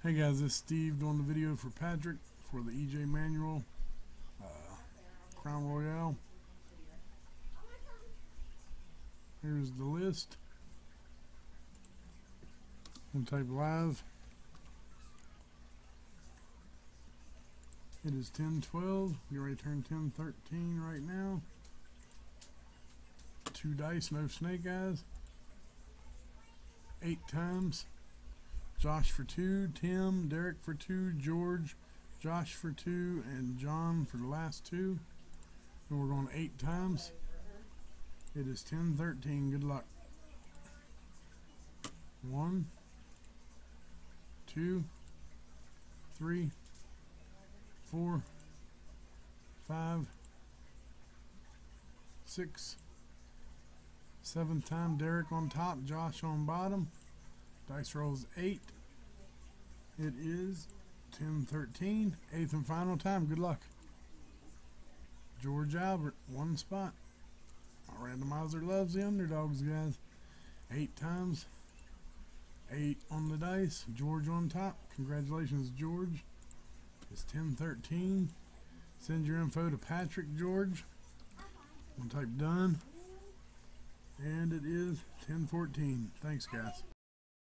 Hey guys, this is Steve doing the video for Patrick for the EJ Manuel uh, Crown Royale. Here's the list. I'm type live. It is 1012. Get already turned turn 1013 right now. Two dice, no snake eyes. Eight times. Josh for two, Tim, Derek for two, George, Josh for two, and John for the last two. And we're going eight times. It is 1013. Good luck. One, two, three, four, five, six, seven time Derek on top, Josh on bottom. Dice rolls 8. It is 10-13. Eighth and final time. Good luck. George Albert, one spot. Our randomizer loves the underdogs, guys. Eight times. Eight on the dice. George on top. Congratulations, George. It's 10-13. Send your info to Patrick George. We'll type done. And it is 10-14. Thanks, guys.